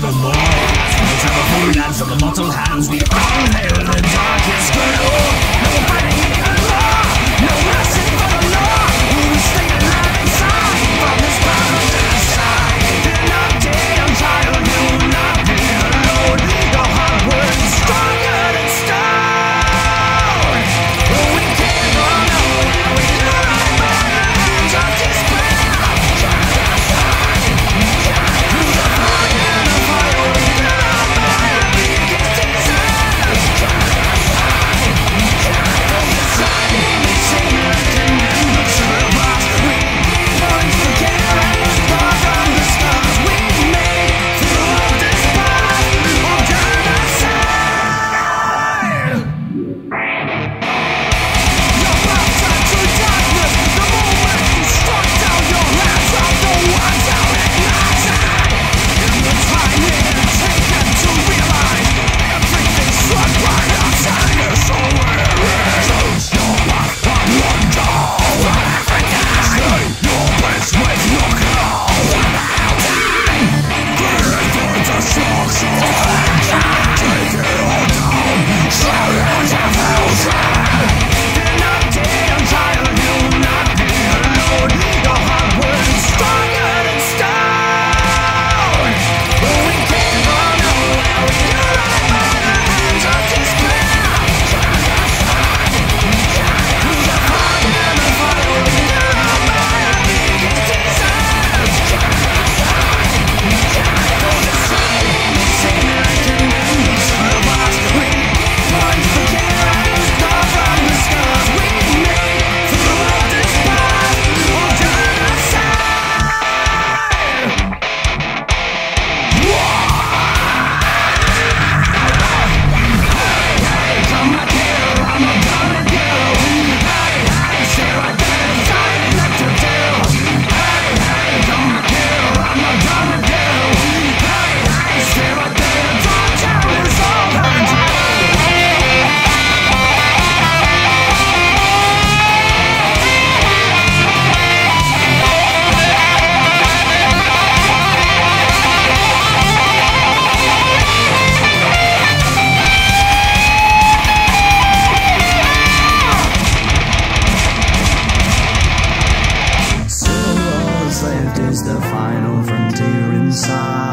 the law. From the time of holy lands of the mortal hands we time.